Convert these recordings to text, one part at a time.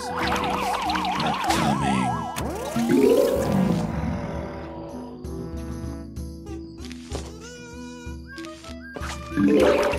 zombies are coming.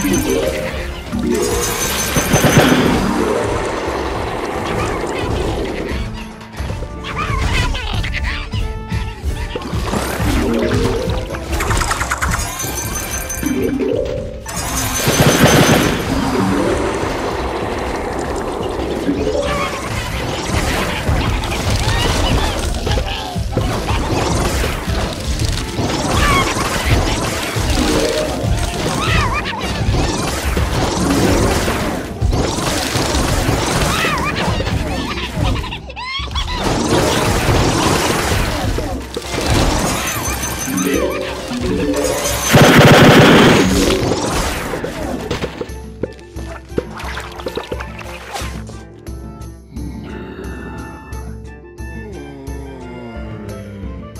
Blue. Blue.